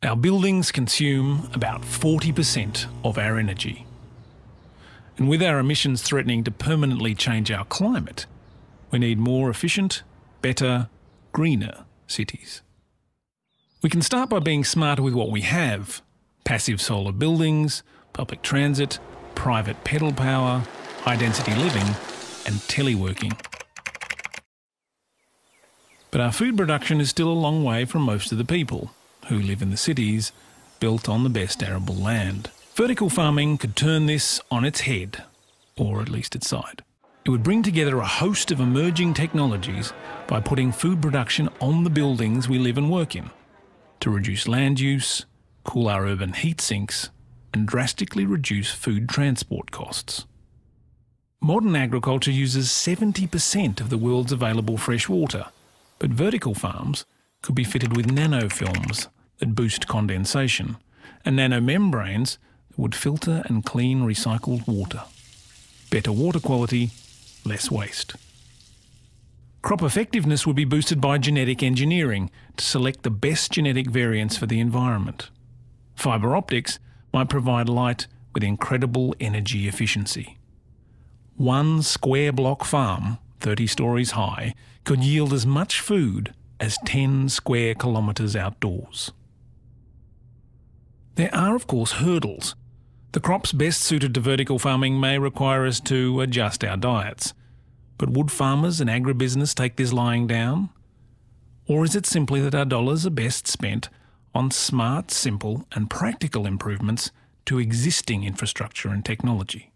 Our buildings consume about 40% of our energy. And with our emissions threatening to permanently change our climate, we need more efficient, better, greener cities. We can start by being smarter with what we have passive solar buildings, public transit, private pedal power, high density living, and teleworking. But our food production is still a long way from most of the people who live in the cities built on the best arable land. Vertical farming could turn this on its head, or at least its side. It would bring together a host of emerging technologies by putting food production on the buildings we live and work in to reduce land use, cool our urban heat sinks, and drastically reduce food transport costs. Modern agriculture uses 70% of the world's available fresh water, but vertical farms could be fitted with nanofilms that boost condensation and nanomembranes would filter and clean recycled water. Better water quality, less waste. Crop effectiveness would be boosted by genetic engineering to select the best genetic variants for the environment. Fibre optics might provide light with incredible energy efficiency. One square block farm, 30 stories high, could yield as much food as 10 square kilometres outdoors. There are, of course, hurdles. The crops best suited to vertical farming may require us to adjust our diets. But would farmers and agribusiness take this lying down? Or is it simply that our dollars are best spent on smart, simple, and practical improvements to existing infrastructure and technology?